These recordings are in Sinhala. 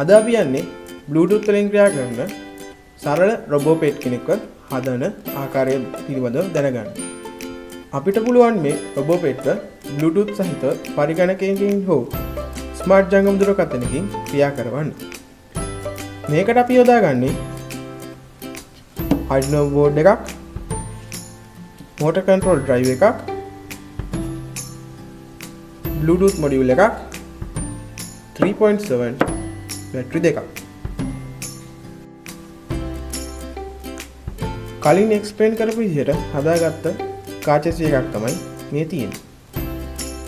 අද අපි යන්නේ Bluetooth වලින් ක්‍රියා කරන සරල රොබෝ පෙට් කෙනෙක්ව හදන ආකාරය පිළිබඳව දැනගන්න. අපිට පුළුවන් මේ රොබෝ පෙට්ව Bluetooth සහිත පරිගණකයකින් හෝ ස්මාර්ට් ජංගම දුරකථනකින් ක්‍රියා කරවන්න. මේකට අපි යොදාගන්නේ Arduino board එකක් motor control drive එකක් Bluetooth module එකක් 3.7 බැටරි දෙකක්. කලින් එක්ස්පලේන් කරපු විදිහට හදාගත්ත කාචසිය එකක් තමයි මේ තියෙන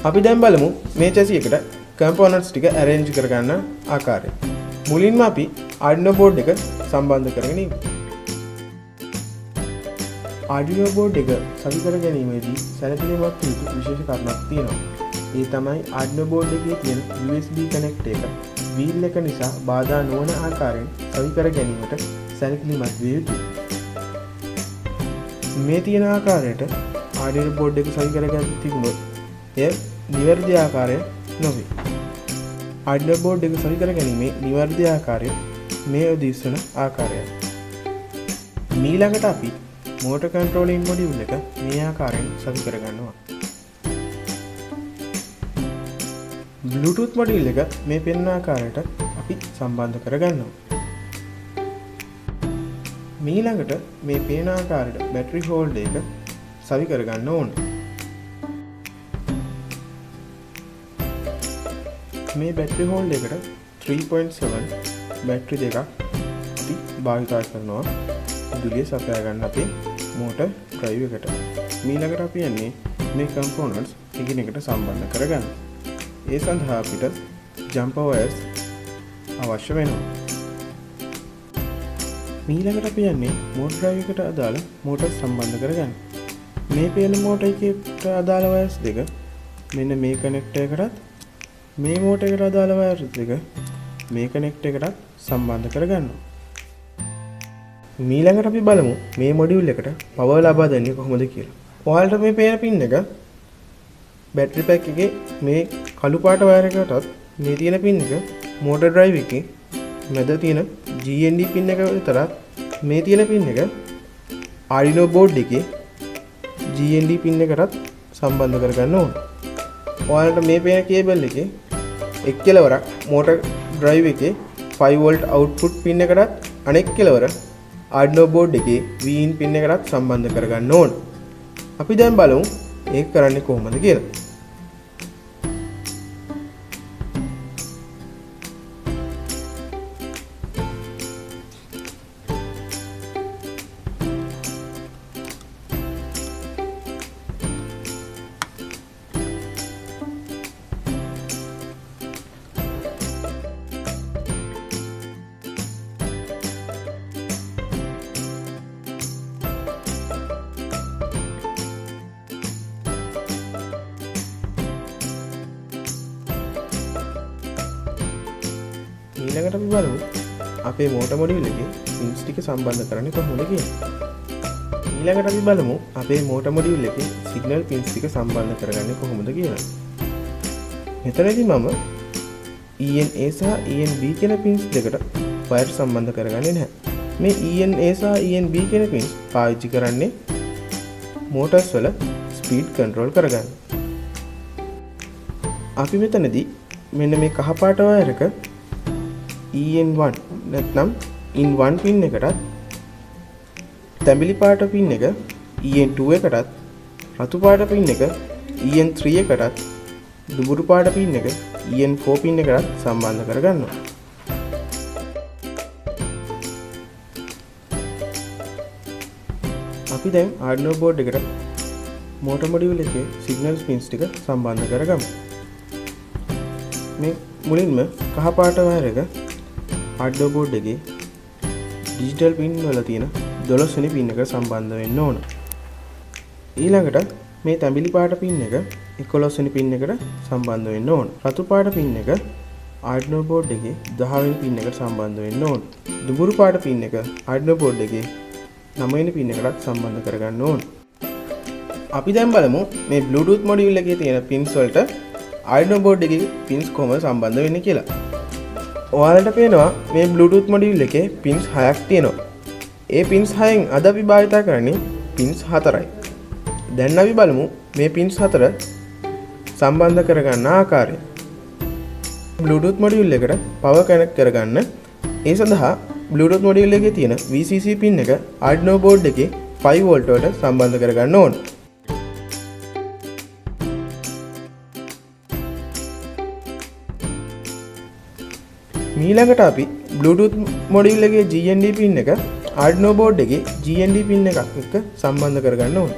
අපි දැන් බලමු මේ චැසියකට කම්පෝනට්ස් ටික ඇරේන්ජ් කරගන්න ආකාරය. මුලින්ම අපි Arduino board එක සම්බන්ධ කරගෙන ඉමු. Arduino board එක සවි කර ගැනීමේදී සැලකිලිමත් යුතු විශේෂ කරුණක් තියෙනවා. ඒ තමයි Arduino board එකේ තියෙන USB connect එක. වීල් එක නිසා බාධා නොවන ආකාරයෙන් සවි කර ගැනීමට සැලකිලිමත් විය යුතුයි. මේ තියෙන ආකාරයට Arduino board එක සවි කරගන්න තිබුණොත් එය නිවැරදි ආකාරය නොවේ. Arduino board එක සවි කර ගැනීමේ නිවැරදි ආකාරය මේ උදිස්සන ආකාරයයි. මීළඟට අපි මෝටර් කන්ට්‍රෝලින් මොඩියුල් එක මේ ආකාරයෙන් සවි කරගන්නවා. Bluetooth මොඩියුල් එක මේ පෙන්න ආකාරයට අපි සම්බන්ධ කරගන්නවා. මීළඟට මේ පේන ආකාරයට බැටරි හෝල්ඩ එක සවි කරගන්න ඕන. මේ බැටරි හෝල්ඩ එකට 3.7 බැටරි දෙකක් අපි භාවිතා කරනවා දුලිය සපයාගන්න අපේ මෝට ඩ්‍රයිව එකට මීළඟට අපි යන්නේ මේ කම්පෝනට්ස් එකිනෙකට සම්බන්ධ කරගන්න ඒ සඳහා අපිට ජම්පවයස් අවශ්‍ය වෙනවා. මීළඟට අපි යන්නේ මෝටර් ඩ්‍රයිව් එකට අදාළ මෝටර් සම්බන්ධ කරගන්න. මේ පේන මෝටර් එකකට අදාළ වයර්ස් දෙක මෙන්න මේ කනෙක්ටර් එකටත් මේ මෝටර් එකට අදාළ වයර්ස් දෙක මේ කනෙක්ටර් එකටත් සම්බන්ධ කරගන්නවා මීළඟට අපි බලමු මේ මොඩියුල් එකට පවර් ලබා දෙන්නේ කොහොමද කියලා. ඔයාලට මේ පේන පින් එක බැටරි පැක් එකේ මේ කළු පාට වයර් එකටත් මේ තියෙන පින් එක මෝටර් ඩ්‍රයිව් එකේ මැද තියෙන GND පින් එක විතරත් මේ තියෙන පින් එක Arduino board එකේ GND පින් එකටත් සම්බන්ධ කරගන්න ඕන. ඔයාලට මේ පේන කේබල් එකේ එක් කෙලවරක් මෝටර් ඩ්‍රයිව් එකේ 5 volt output පින් එකටත් අනෙක් කෙලවර Arduino board එකේ Vin පින් එකටත් සම්බන්ධ කරගන්න ඕන. අපි දැන් බලමු ඒක කරන්නේ කොහොමද කියලා. ඊළඟට අපි බලමු අපේ මෝට මොඩියුල් එකේ පින්ස් ටික සම්බන්ධ කරන්නේ කොහොමද කියලා. ඊළඟට අපි බලමු අපේ මෝට මොඩියුල් එකේ සිග්නල් පින්ස් ටික සම්බන්ධ කරගන්නේ කොහොමද කියලා. මෙතනදී මම ENA සහ ENB කියන පින්ස් දෙකට වයර් සම්බන්ධ කරගන්නේ නැහැ. මේ ENA සහ ENB කියන පින්ස් පාවිච්චි කරන්නේ මෝටර්ස් වල ස්පීඩ් කන්ට්‍රෝල් කරගන්න. අපි මෙතනදී මෙන්න මේ කහපාට වයර් එක EN1 නැත්නම් ඉන්1 පින් එකටත් තැඹිලි පාට පින් එක EN2 එකටත් රතු පාට පින් එක EN3 එකටත් දුබුරු පාට පින් එක EN4 පින් එකටත් සම්බන්ධ කරගන්නවා. අපි දැන් Arduino board එකට motor module එකේ signal pins ටික සම්බන්ධ කරගමු. මේ මුලින්ම කහ පාට වයර් එක අඩ්ඩෝ බෝඩ් එකේ ඩිජිටල් පින් වල තියෙන දොළොස්වනි පින් එක සම්බන්ධ වෙන්න ඕන. ඊළඟට මේ තැඹිලි පාට පින් එක එකොලොස්වනි පින් එකට සම්බන්ධ වෙන්න ඕන. රතු පාට පින් එක ආඩ්නෝ බෝඩ් එකේ දහවෙනි පින් එකට සම්බන්ධ වෙන්න ඕන. දුබුරු පාට පින් එක ආඩ්නෝ බෝඩ් එකේ නමවෙනි පින් එකටත් සම්බන්ධ කරගන්න ඕන. අපි දැන් බලමු මේ Bluetooth මොඩියුල් එකේ තියෙන පින්ස් වලට Arduino board එකේ පින්ස් කොහොමද සම්බන්ධ වෙන්නේ කියලා. ඔයාලට පේනවා මේ බ්ලුටුත් මොඩියල් එකේ පින්ස් හයක් තියෙනවා. ඒ පින්ස් හයෙන් අද අපි භාවිතා කරන්නේ පින්ස් හතරයි. දැන් අපි බලමු මේ පින්ස් හතර සම්බන්ධ කරගන්න ආකාරය. බ්ලුටුත් මොඩියල් එකට පව කැනක් කරගන්න. ඒ සඳහා බ්ලුටුත් මොඩියල් එකේ තියෙන VCC පින් එක ආඩ්නෝ බෝඩ් එකේ 5 වෝල්ට් වලට සම්බන්ධ කරගන්න ඕන. මීළඟට අපි Bluetooth මොඩිල් එකේ GND පින් එක ආඩ්නෝ බෝඩ් එකේ GND පින් එකක් එක්ක සම්බන්ධ කරගන්න ඕන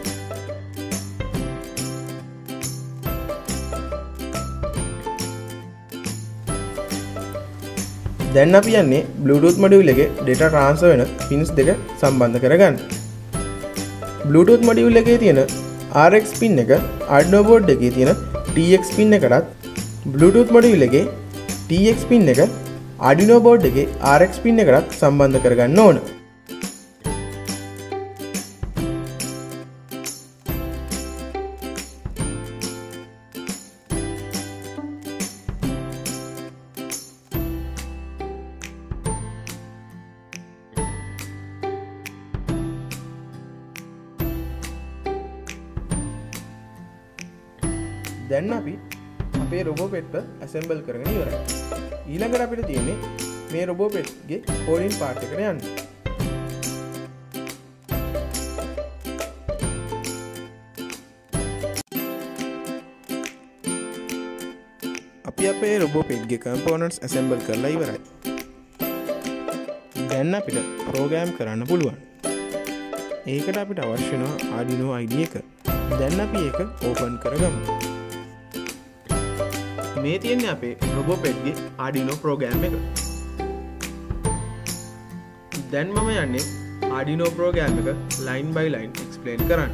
දැන් අපි යන්නේ Bluetooth මොඩියුල් එකේ data transfer වෙන pins දෙක සම්බන්ධ කරගන්න. Bluetooth මොඩියුල් එකේ තියෙන RX pin එක Arduino board එකේ තියෙන TX pin එකටත් Bluetooth මොඩියුල් එකේ TX pin එක Arduino board එකේ RX pin එකටත් සම්බන්ධ කරගන්න ඕන. දැන්න අපි අපේ රොබෝ පෙට්ව ඇසෙම්බල් කරගෙන ඉවරයි ඊළඟට අපිට තියෙන්නේ මේ රොබෝ පෙට්ගේ කෝඩින් පාට්කට යන්න. අපි අපේ රොබෝ පෙට්ගේ කම්පෝනට්ස් ඇසෙම්බල් කරලා ඉවරයි. දැන්න අපිට ප්‍රෝගෑම් කරන්න පුළුවන්. ඒකට අපිට අවශ්‍යනවා ආඩිනෝ අයිඩිය එක. දැන්න අපි ඒක ඕපන් කරගමු. මේ තියෙන්නේ අපේ රොබෝ පෙට්ගේ ආඩිනෝ ප්‍රෝගෑම් එක. දැන් මම යන්නේ ආඩිනෝ ප්‍රෝගෑම් එක ලයින් බයි ලයින් එක්ස්පලේන් කරන්න.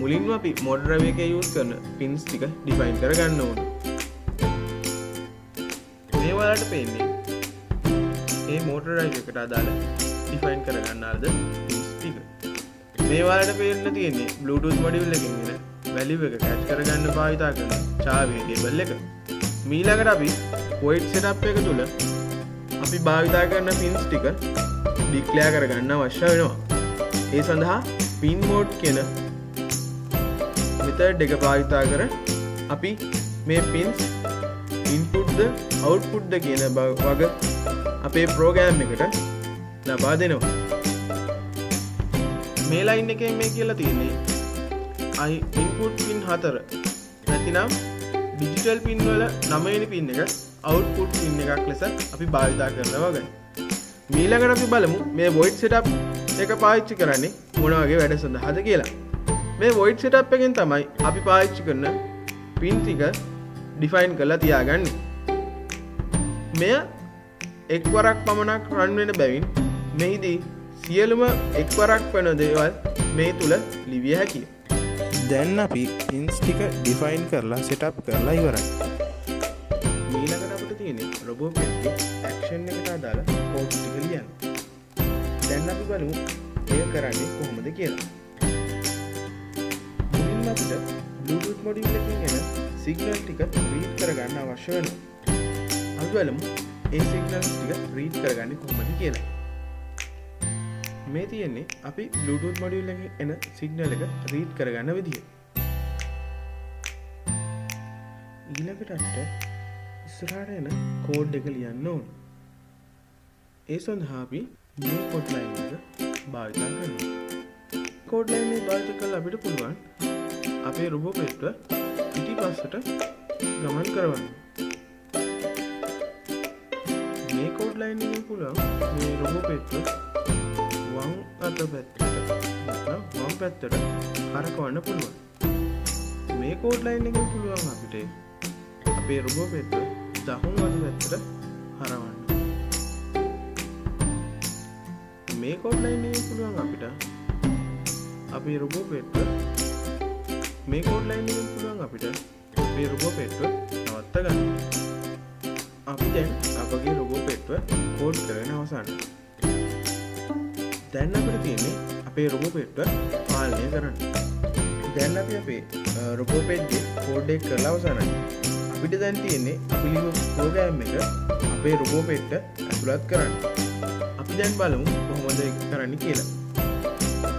මුලින්ම අපි මොඩරව එක යුස් කරන පින්ස් ටික ඩිෆයින් කරගන්න ඕන. මේ වලට පේන්නේ ඒ මෝටරයි එකට අදාළ ඩිෆයින් කරගන්නාද පින්ස් ටික. මේ වලට පේන්න තියෙන්නේ බ්ලුටුත් මඩිවල් එකගෙන වැලිව එක කැට් කරගන්න භාවිතා කරන චාවේ කේබල් එක. මීලකට අපි පොයිට් සෙටප් එක තුළ අපි භාවිතා කරන පින්ස් ටික ඩික්ලයා කරගන්න අවශ්‍ය වෙනවා. ඒ සඳහා පින් මෝඩ් කියන මෙතඩ් එක භාවිතා කර අපි මේ පින්ස් ඉන්පුට්ද අවුට්පුට්ද කියන වග අපේ ප්‍රෝගෑම් එකට ලබා දෙනවා. මේ ලයින් එක මේ කියලා තියන්නේ අයි ඉන්පුට් පින් හතර. නැතිනම් ඩිජිටල් පින්වල නමයනි පින් එක අවුට්පුට් පින් එකක් ලෙස අපි භාවිතා කරනවාගන්න මීලකට අපි බලමු මේ වොයිට් සෙටප් එක පාච්චි කරන්නේ මොනවගේ වැඩ සඳහද කියලා. මේ වොයිට් සෙටප් එකෙන් තමයි අපි පාච්චි කරන පින්තික ඩිෆයින් කරලා තියාගන්න. මෙය එක්වරක් පමණක් රන්වෙන බැවින් මෙහිදී සියලුම එක්වරක් වන දේවල් මේ තුළ ලිවිය හැකිය. දැන් අපි පින්ස් ටික ඩිෆයින් කරලා සෙටප් කරලා ඉවරයි. මීලකට අපට තියෙන රොබෝ පෙන්ගේ ඇක්ෂන් එකට අදාළ කෝඩ් ටික ලියන්න. දැන් අපි බලමු එය කරන්නේ කොහොමද කියලා. මුලින්ම අපිට Bluetooth මොඩියුල් එකකින් එන සිග්නල් ටික රීඩ් කරගන්න අවශ්‍ය වෙනවා. අපි බලමු ඒ සිග්නල් ටික රීඩ් කරගන්නේ කොහොමද කියලා. මේ තියෙන්නේ අපි Bluetooth මොඩියුල් එක එන සිග්නල් එක රීඩ් කරගන්න විදිහ ඊළඟටට ඉස්සරහට එන කෝඩ් එක ලියන්න ඕන. ඒ සඳහා අපි මේ කොඩ්ලයින් එක භාවිතා කරනවා. කෝඩ්ලයින් භාවිත කළ අපිට පුළුවන් අපේ රුබෝ පෙට්ව පිටි පස්සට ගමන් කරවන්න. මේ කෝඩ්ලයින් පුළුවන් මේ රුබෝ පෙට්ව වං අත පැත්තට වම් පැත්තට හරකවන්න පුළුවන් මේ කෝඩ්ලයින් එක පුළුවන් අපිට අපේ රුබෝ පෙට්ව දහුම් අත පැත්තට හරවන්න මේ කෝඩ්ලයින් එක පුළුවන් අපිට අපේ රුබෝ පෙට්ව මේ කෝඩ්ලයින් එක පුළුවන් අපිට අපේ රුබෝ පෙට්ව නවත්ත ගන්න අපි දැන් අපගේ රුබෝ පෙට්ව කෝඩ් කරන අවසන්න දැන් අපට තියන්නේ අපේ රොබෝ පෙට්ව පාලනය කරන්න. දැන් අපි අපේ රොබෝ පෙට්ගේ කෝඩ්ඩෙක් කරලා අවසානයි. අපිට දැන් තියෙන්නේ අපිලිම පෝගෑම් එක අපේ රොබෝ පෙට්ට ඇතුළත් කරන්න. අපි දැන් බලමු කොහොමද කරන්න කියලා.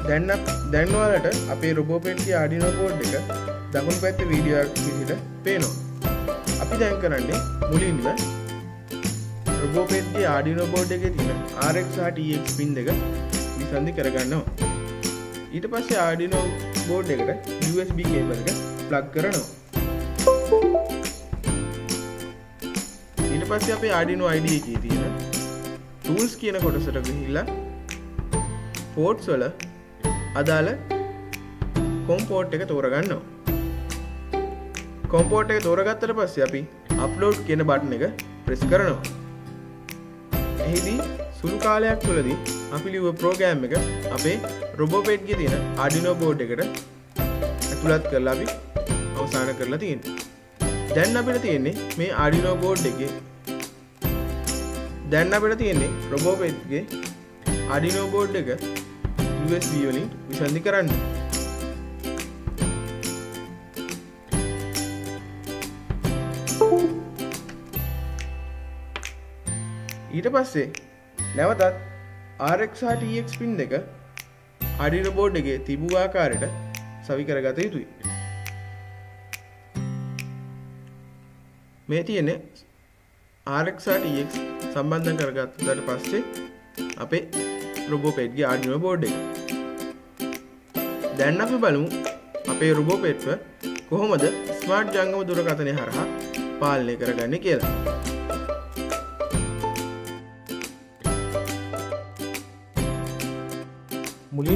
දැන්න දැන්වාලට අපේ රොබෝපෙට්ටි ආඩිනෝ බෝඩ් එක දකුණු පැත්ත වීඩියෝක් විසිට පේනවා. අපි දැන් කරන්නේ මුලින්ම රොබෝපෙට්ටි ආඩිනෝ බෝඩ් එක තින RX පින් දෙක විසන්ධි කරගන්නවා. ඊට පස්සේ ආඩිනෝ බෝඩ් එකට USB කේබල් එක ප්ලග් කරනවා. ඊට පස්සේ අපේ ආඩිනෝ ID එකේ තියෙන ටූල්ස් කියන කොටසට ගිහිල්ලා පෝට්ස් වල අදාළ කොම්පෝට් එක තෝරගන්නවා. කොම්පෝට් එක තෝරගත්තට පස්සේ අපි අප්ලෝඩ් කියන බටන් එක ප්‍රෙස් කරනවා. එහිදී සුළු කාලයක් තුළදී අපි ලිව ප්‍රෝගෑම් එක අපේ රොබෝපේට්ගේ තියෙන අඩිනෝ බෝඩ් එකට ඇතුළත් කරලා අපි අවසාන කරලා තියෙන දැන් අපිට තියෙන්නේ මේ අඩිනෝ බෝඩ් එක දැන් අපිට තියෙන්නේ රොබෝපේට්ගේ අඩිනෝ බෝඩ් එක USB වලින් විසන්ධි කරන්න. ඊට පස්සේ නැවතත් RXTX පින් දෙක අඩින බෝඩ් එකේ තිබූ ආකාරයට සවි කරගත යුතුයි. මේ තියෙන්නේ RXTX සම්බන්ධ කරගත්තට පස්සේ අපේ රොබෝපෙට්ගේ ආඩිනෝ බෝඩ් එක. දැන් අපි බලමු අපේ රොබෝපෙට්ව කොහොමද ස්මාර්ට් ජංගම දුරකථනය හරහා පාලනය කරගන්න කියලා.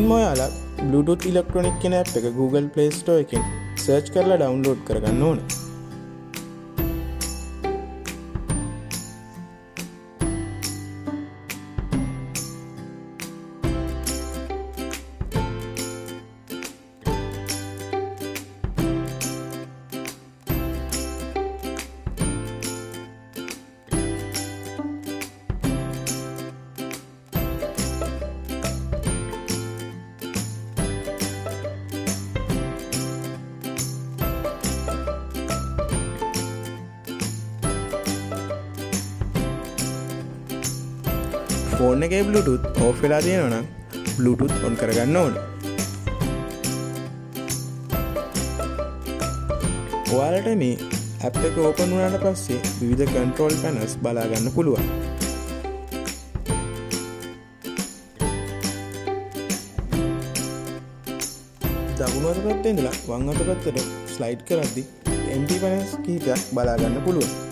මුලින්ම ඔයාලා Bluetooth ඉලෙක්ට්‍රොනික් කෙන ඇ් එක Google Play Store එකින් සර්ච් කරලා ඩවන්ලෝඩ් කරගන්න ඕන. ෆෝන් එක බ්ලුටුත් ඕෆ් වෙලා තියෙනවනම් බ්ලුටුත් ඔන් කරගන්න ඕන. ඔයාලට මේ ඇප් එක ඕපන් වුණට පස්සේ විවිධ කන්ට්‍රෝල් පැනස් බලාගන්න පුළුවන්. දකුණුවත පැත්තේ ඉඳලා වං අත පැත්තට ස්ලයිඩ් කරද්දි MP පැනස් කීපයක් බලාගන්න පුළුවන්.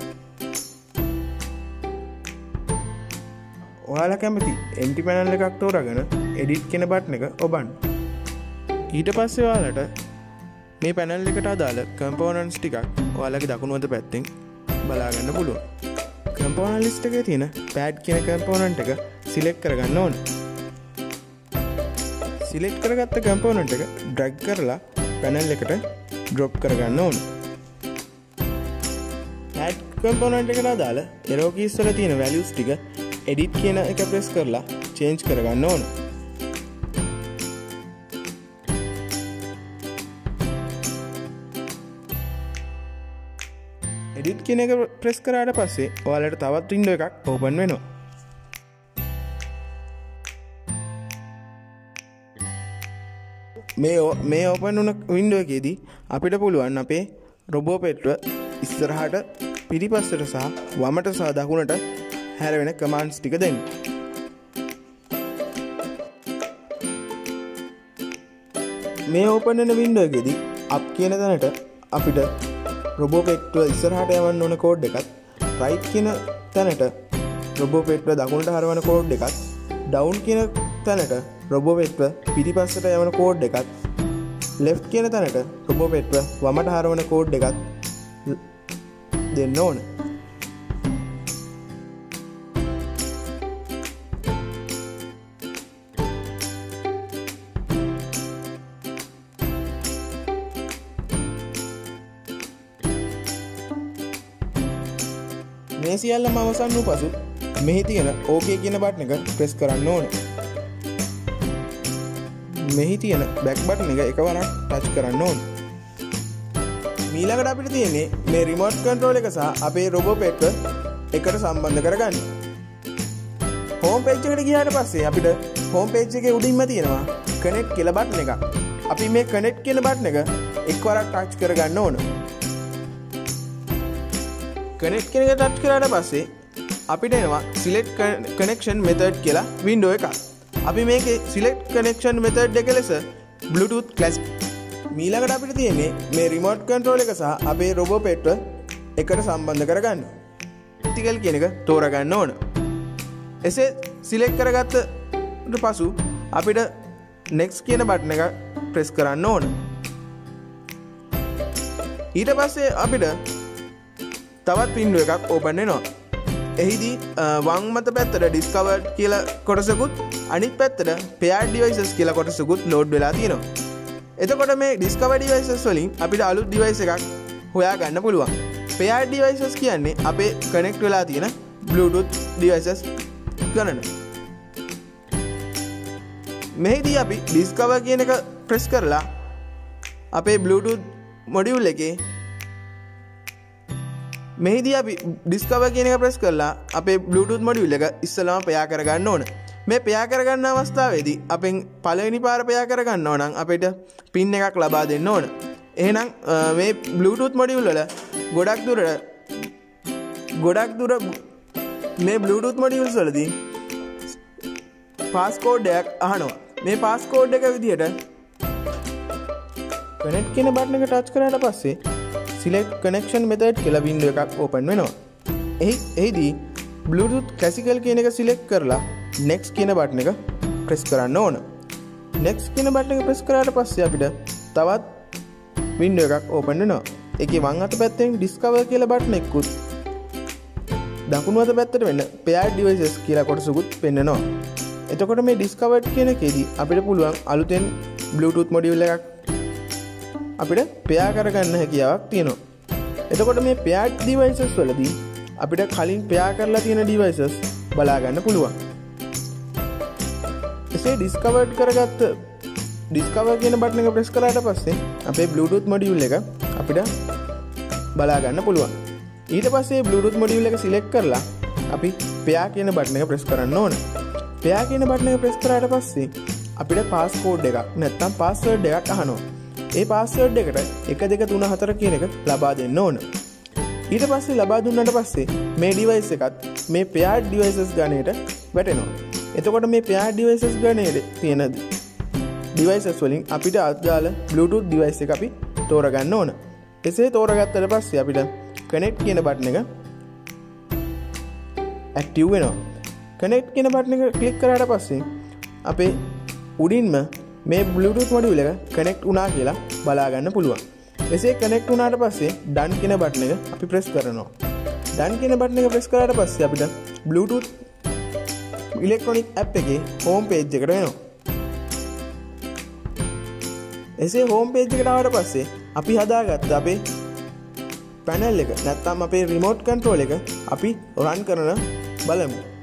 ඔයාලා කැමති එන්ටි පැනල් එකක් තෝරගෙන එඩිට් කෙන බට්න එක ඔබන් ඊට පස්සේ ඔයාලට මේ පැනල් එකට අදාළ කම්පෝනන්ස් ටිකක් ඔයාලගේ දකුණුවත පැත්තෙන් බලාගන්න පුළුව කම්පෝනල් ලිස්ට එක තියෙන පෑඩ් කියන කම්පෝනන්ට එක සිලෙක් කරගන්න ඕන. සිලෙක්් කරගත්ත කම්පෝනන්ට එක ඩ්‍රග් කරලා පැනල් එකට ඩ්‍රොප් කරගන්න ඕන. ඇඩ් කම්පෝනන්ට එකට අදාළ එරෝකීස්වල තියෙන වැලියස් ටික එඩිට් කියන එක ප්‍රෙස් කරලා චේන්ජ් කරගන්න ඕන. එඩිට් කියන එක ප්‍රෙස් කරාට පස්සේ ඔයාලට තවත් ඉන්ඩ එකක් ඕපන් වෙනවා. මේ මේ ඕපන් වන වින්ඩුව එකේදී අපිට පුළුවන් අපේ රොබෝ පෙට්ව ඉස්සරහට පිරිපස්සට සහ වමට සහ දකුණට හැරවෙන කමාන්ස් ටික දෙන්න. මේ ඕපන්න වින්ඩෝගෙදී අප් කියන තැනට අපිට රොබෝපෙක්ටුව ඉස්සරහට යවන්න ඕන කෝඩ් එකත් රයිට් කියන තැනට රොබෝපෙට්ව දකුණට හරවන කෝඩ් එකත් ඩවුන් කියන තැනට රොබෝපෙට්ව පිටිපස්සට යවන කෝඩ් එකත් ලෙෆ් කියන තැනට රොබෝපෙට්ව වමට හරවන කෝඩ් එකත් දෙන්න ඕන. මේ සියල්ල මවසන් වූ පසු මෙහි තියෙන ඕකේ කියන බට්න එක ප්‍රෙස් කරන්න ඕන මෙහි තියෙන බැක් බටන එක එකවරක් ටච් කරන්න ඕන මීළඟට අපිට තියෙන්නේ මේ රිමෝට් කන්ට්‍රෝල් එක සහ අපේ රොබෝ පෙක්ක එකට සම්බන්ධ කරගන්න හෝම් පේජ් එකට ගියාට පස්සේ අපිට හෝම් පේජ් එකේ උඩින්ම තියෙනවා කනෙක්ට් කියලා බටන් එකක්. අපි මේ කනෙක්ට් කියන බටන් එක එක්වරක් ටච් කරගන්න ඕන. කනෙක්ට් කියන එක ටච් කරාට පස්සේ අපිට එනවා සිලෙක්ට් කනෙක්ෂන් මෙතඩ් කියලා වින්ඩෝ එකක්. අපි මේකේ සිලෙක්ට් කනෙක්ෂන් මෙතඩ් එක ලෙස Bluetooth Classic මීළඟට අපිට තියෙන්නේ මේ රිමෝට් කන්ට්‍රෝල් එක සහ අපේ රොබෝ පෙට්ව එකට සම්බන්ධ කරගන්න. ටිකල් කියන එක තෝරගන්න ඕන. එසේ සිලෙක් කරගත්ත පසු අපිට නෙක්ස් කියන බට්න එක ප්‍රෙස් කරන්න ඕන ඊට පස්සේ අපිට තවත් පින්ඩුව එකක් ඕපන්නේ නවා එහිදී වං මත පැත්තට ඩිස්කවර්් කියල කොටසකුත් අනිත් පැත්තට පයාඩ ඩිවයිසස් කියලා කොටසකුත් ලෝඩ් වෙලා තියෙනවා. එතකොට මේ ඩිස්කව ඩිවයිසස් වලින් අපිට අලුත් ඩිවයිස එකක් හොයා ගන්න පුළුවන්. පයාඩ ඩිවයිසස් කියන්නේ අපේ කනෙක්ට් වෙලා තියෙන Bluetooth ඩිවයිසස් ගණන. මෙහිදී අපි ඩිස්කව කියන එක ප්‍රෙස් කරලා අපේ Bluetooth මොඩියුල් එකේ මෙහිදී අපි ඩිස්කව කියන එක ප්‍රෙස් කරලා අපේ Bluetooth මොඩියුල් එක ඉස්සලම පයා කරගන්න ඕන. මේ පයා කරගන්න අවස්ථාවේදී අපෙන් පලවෙනි පාර පයා කරගන්න ඕනම් අපිට පින් එකක් ලබා දෙන්න ඕන. එහෙනම් මේ Bluetooth මොඩියුල් වල ගොඩක් දුරට ගොඩක් දුර මේ Bluetooth මොඩියුල්ස් වලදී පාස්කෝඩ්ඩයක් අහනවා. මේ පාස්කෝඩ් එක විදිහට කනෙට් කියන බට්න එක ටච් කරට පස්සේ සිලෙක් කනෙක්ෂන් මෙතඩ් කියලා බින්ඩුව එකක් ඕපන් වෙනවා. එහි එහිදී Bluetooth කැසිකල් කියන එක සිලෙක් කරලා නෙක්ස් කියන බට්න එක ප්‍රෙස් කරන්න ඕන. නෙක්ස් කියන බට්න එක ප්‍රෙස් කරට පස්සේ අපිට තවත් වින්ඩුව එකක් ඕපන් වෙනවා. එක වං අත පැත්තෙන් ඩිස්කව කියල බට්න එක්කුත් දකුණුවත පැත්තට වෙන්න පයා ඩිවයිසස් කියලා කොටසකුත් පෙන්න්නනවා එතකොට මේ ඩිස්කවට් කියන එකේදී අපිට පුළුවන් අලුතෙන් Bluetooth මොඩියුල් එකක් අපිට පයා කරගන්න හැකියාවක් තියෙනවා. එතකොට මේ පයාට් ඩිවයිසස් වලදී අපිට කලින් පයා කරලා තියෙන ඩිවයිසස් බලාගන්න පුළුවන්. එසේ ඩිස්කවර්ඩ් කරගත්ත ඩිස්කව කියන බට්න එක ප්‍රෙස් කරට පස්සේ අපේ Bluetooth මොඩියුල් එක අපිට බලාගන්න පුළුවන්. ඊට පස්සේ Bluetooth මොඩියුල් එක සිලෙක් කරලා අපි පයා කියන බට්න එක ප්‍රෙස් කරන්න ඕන. පයා කියන බට්න ප්‍රෙස් කරට පස්සේ අපිට පාස්කෝඩ් එකක් නැත්තම් පාස්වර්ඩ් එකක් අහනෝ ඒ පාස්වර්ඩ් එකට එක දෙක තුන හතර කියන එක ලබා දෙන්න ඕන. ඊට පස්සේ ලබා දුන්නට පස්සේ මේ ඩිවයිස් එකත් මේ පයාඩ් ඩිවයිසස් ගණයට වැටෙනවා. එතකොට මේ පයා ඩිවයිසස් ගණයට තියෙනද ඩිවයිසස් වලින් අපිට අත්ගාල Bluetooth ඩිවයිස් එක අපි තෝරගන්න ඕන. එසේ තෝරගත්තට පස්සේ අපිට කනෙක්් කියන බට්න එක ඇක්ටව් වෙනවා. කනෙක්් කියෙන බට්න එක කලික් කරට පස්සේ අපේ උඩින්ම මේ Bluetooth මොඩියුල එක කනෙක්් උනා කියලා බලාගන්න පුළුවන්. එසේ කනෙක්් වුනාට පස්සේ ඩන් කියෙන බට්න එක අපි ප්‍රෙස් කරනවා. ඩන් කියෙන බට්න එක ප්‍රෙස් කරට පස්සේ අපිට Bluetooth ඉලෙක්ට්‍රොනික් ඇ් එක හෝම් පේජ් එකට වෙනවා එසේ හෝම් පේජ් එකටාවට පස්සේ අපි හදාගත්ත අපේ පැනල් එක නැත්තම් අපේ රිමෝට් කන්ට්‍රෝල් එක අපි රන් කරන බලමු.